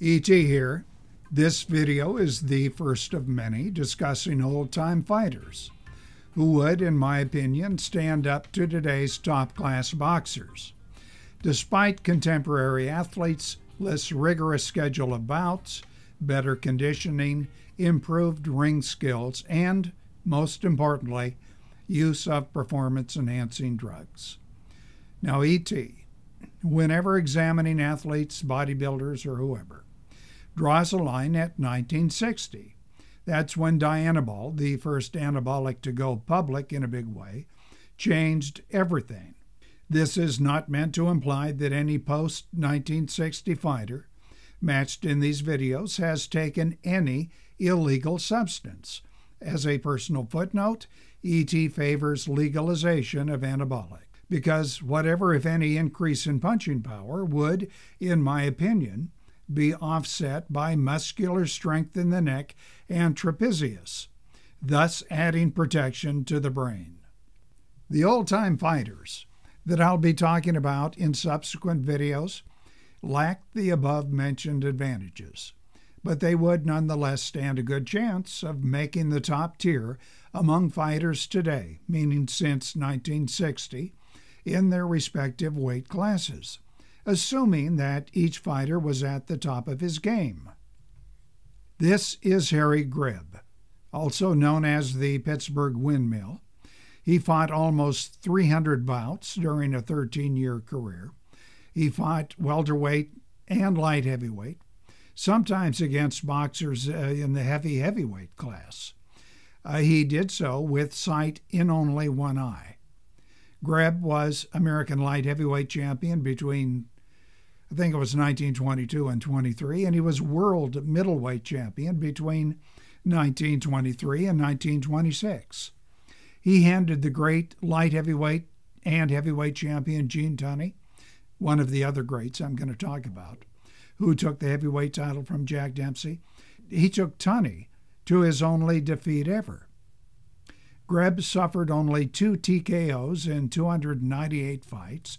ET here. This video is the first of many discussing old time fighters who would, in my opinion, stand up to today's top class boxers. Despite contemporary athletes' less rigorous schedule of bouts, better conditioning, improved ring skills, and, most importantly, use of performance enhancing drugs. Now, ET, whenever examining athletes, bodybuilders, or whoever, draws a line at 1960. That's when Dianabol, the first anabolic to go public in a big way, changed everything. This is not meant to imply that any post 1960 fighter matched in these videos has taken any illegal substance. As a personal footnote, ET favors legalization of anabolic because whatever, if any, increase in punching power would, in my opinion, be offset by muscular strength in the neck and trapezius, thus adding protection to the brain. The old time fighters that I'll be talking about in subsequent videos lacked the above mentioned advantages, but they would nonetheless stand a good chance of making the top tier among fighters today, meaning since 1960, in their respective weight classes assuming that each fighter was at the top of his game. This is Harry Greb, also known as the Pittsburgh Windmill. He fought almost 300 bouts during a 13 year career. He fought welterweight and light heavyweight, sometimes against boxers uh, in the heavy heavyweight class. Uh, he did so with sight in only one eye. Greb was American light heavyweight champion between I think it was 1922 and 23, and he was world middleweight champion between 1923 and 1926. He handed the great light heavyweight and heavyweight champion Gene Tunney, one of the other greats I'm going to talk about, who took the heavyweight title from Jack Dempsey. He took Tunney to his only defeat ever. Greb suffered only two TKOs in 298 fights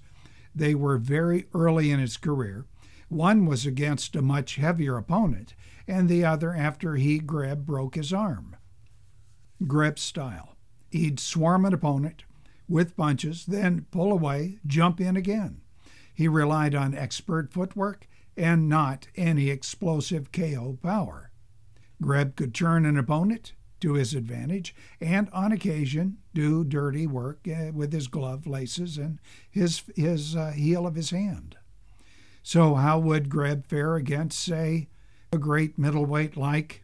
they were very early in his career. One was against a much heavier opponent, and the other after he, Greb, broke his arm. Greb's style. He'd swarm an opponent with punches, then pull away, jump in again. He relied on expert footwork and not any explosive KO power. Greb could turn an opponent to his advantage, and on occasion do dirty work uh, with his glove laces and his his uh, heel of his hand. So how would Greb fare against, say, a great middleweight like?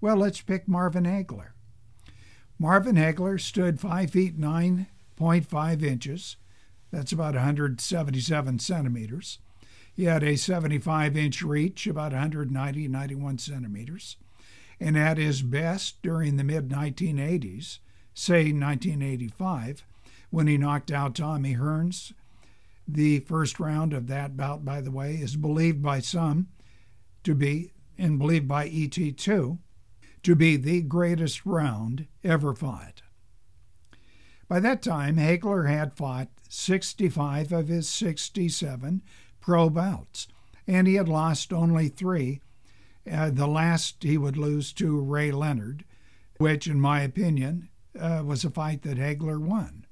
Well, let's pick Marvin Hagler. Marvin Hagler stood five feet nine point five inches. That's about 177 centimeters. He had a 75 inch reach, about 190, 91 centimeters and at his best during the mid 1980s, say 1985, when he knocked out Tommy Hearns. The first round of that bout, by the way, is believed by some to be, and believed by ET too, to be the greatest round ever fought. By that time, Hagler had fought 65 of his 67 pro bouts, and he had lost only three uh, the last he would lose to Ray Leonard, which, in my opinion, uh, was a fight that Hagler won.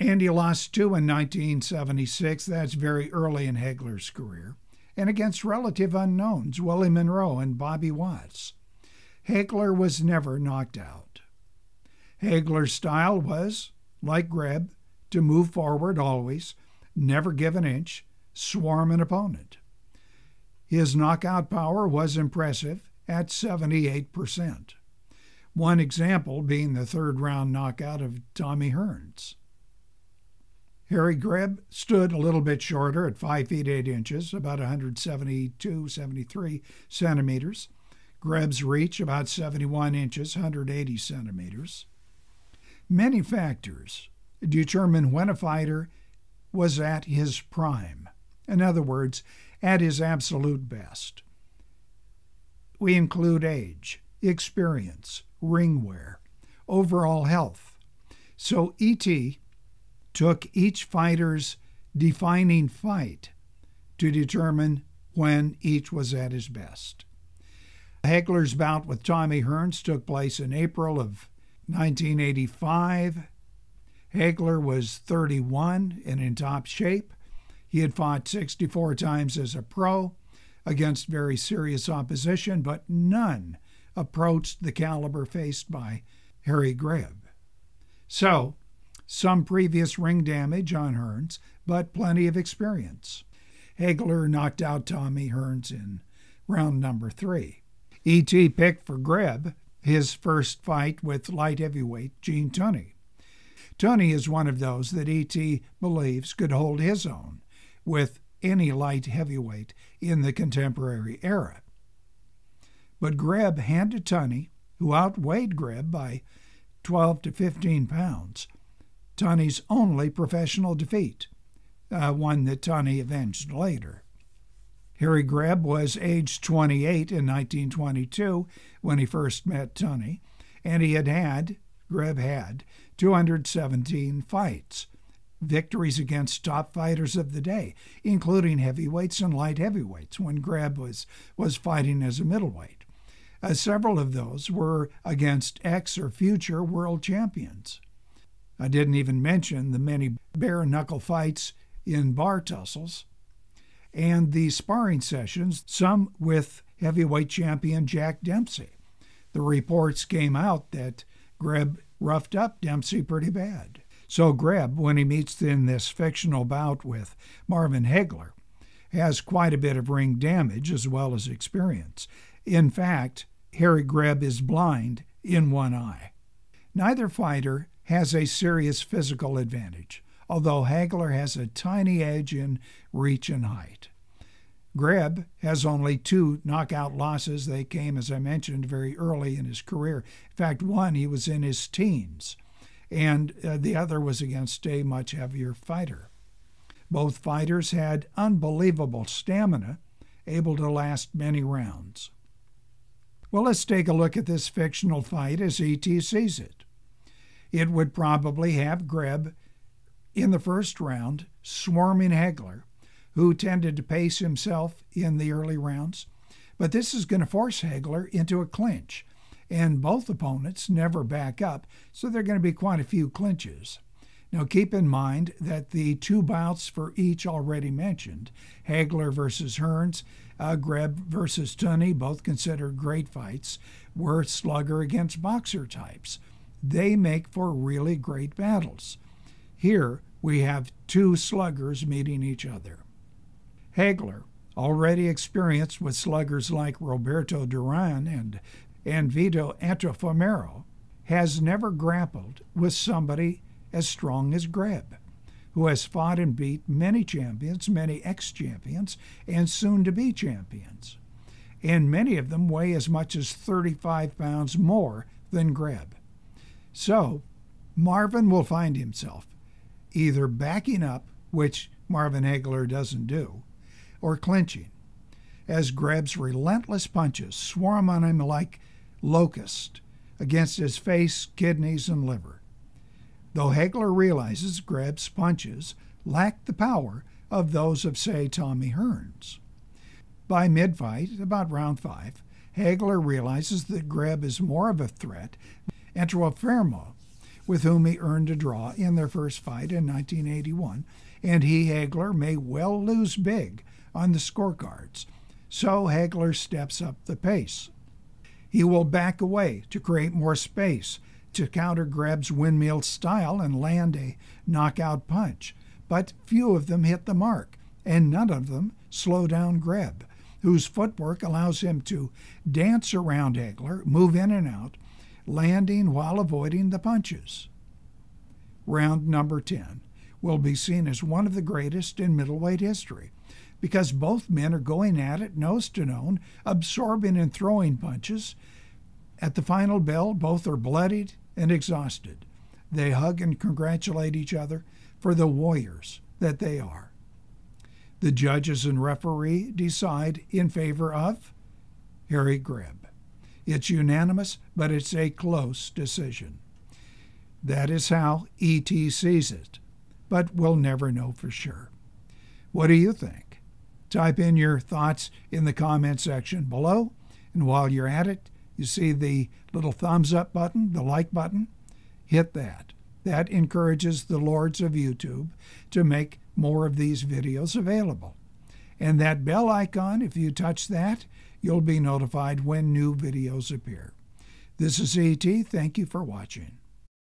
And he lost two in 1976. That's very early in Hagler's career. And against relative unknowns, Willie Monroe and Bobby Watts. Hagler was never knocked out. Hagler's style was, like Greb, to move forward always, never give an inch, swarm an opponent. His knockout power was impressive at 78%. One example being the third round knockout of Tommy Hearns. Harry Greb stood a little bit shorter at 5 feet 8 inches, about 172, 73 centimeters. Greb's reach about 71 inches, 180 centimeters. Many factors determine when a fighter was at his prime. In other words, at his absolute best. We include age, experience, ring wear, overall health. So ET took each fighter's defining fight to determine when each was at his best. Hagler's bout with Tommy Hearns took place in April of 1985. Hagler was 31 and in top shape. He had fought 64 times as a pro against very serious opposition, but none approached the caliber faced by Harry Greb. So, some previous ring damage on Hearns, but plenty of experience. Hagler knocked out Tommy Hearns in round number three. E.T. picked for Greb his first fight with light heavyweight Gene Tunney. Tunney is one of those that E.T. believes could hold his own with any light heavyweight in the contemporary era. But Greb handed Tunney, who outweighed Greb by 12 to 15 pounds, Tunney's only professional defeat, uh, one that Tunney avenged later. Harry Greb was aged 28 in 1922 when he first met Tunney, and he had had, Greb had, 217 fights, victories against top fighters of the day, including heavyweights and light heavyweights when Greb was, was fighting as a middleweight. Uh, several of those were against ex or future world champions. I didn't even mention the many bare knuckle fights in bar tussles and the sparring sessions, some with heavyweight champion Jack Dempsey. The reports came out that Greb roughed up Dempsey pretty bad. So Greb, when he meets in this fictional bout with Marvin Hagler, has quite a bit of ring damage as well as experience. In fact, Harry Greb is blind in one eye. Neither fighter has a serious physical advantage, although Hagler has a tiny edge in reach and height. Greb has only two knockout losses. They came, as I mentioned, very early in his career. In fact, one he was in his teens, and uh, the other was against a much heavier fighter. Both fighters had unbelievable stamina, able to last many rounds. Well, let's take a look at this fictional fight as E.T. sees it. It would probably have Greb in the first round swarming Hagler who tended to pace himself in the early rounds. But this is going to force Hagler into a clinch, and both opponents never back up, so there are going to be quite a few clinches. Now, keep in mind that the two bouts for each already mentioned, Hagler versus Hearns, uh, Greb versus Tunney, both considered great fights, were slugger against boxer types. They make for really great battles. Here, we have two sluggers meeting each other. Hagler, already experienced with sluggers like Roberto Duran and, and Vito Antuofermo, has never grappled with somebody as strong as Greb, who has fought and beat many champions, many ex champions, and soon to be champions. And many of them weigh as much as 35 pounds more than Greb. So, Marvin will find himself either backing up, which Marvin Hagler doesn't do, or clinching, as Greb's relentless punches swarm on him like locusts against his face, kidneys, and liver. Though Hagler realizes Greb's punches lack the power of those of, say, Tommy Hearns. By mid fight, about round five, Hagler realizes that Greb is more of a threat than Antuofermo, with whom he earned a draw in their first fight in 1981, and he, Hagler, may well lose big on the scorecards. So Hagler steps up the pace. He will back away to create more space to counter Greb's windmill style and land a knockout punch. But few of them hit the mark, and none of them slow down Greb, whose footwork allows him to dance around Hagler, move in and out, landing while avoiding the punches. Round number 10 will be seen as one of the greatest in middleweight history because both men are going at it nose to nose, absorbing and throwing punches. At the final bell, both are bloodied and exhausted. They hug and congratulate each other for the warriors that they are. The judges and referee decide in favor of Harry Greb. It's unanimous, but it's a close decision. That is how E.T. sees it, but we'll never know for sure. What do you think? Type in your thoughts in the comment section below. And while you're at it, you see the little thumbs up button, the like button. Hit that. That encourages the lords of YouTube to make more of these videos available. And that bell icon, if you touch that, you'll be notified when new videos appear. This is ET. Thank you for watching.